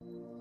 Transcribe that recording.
you